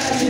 Yes.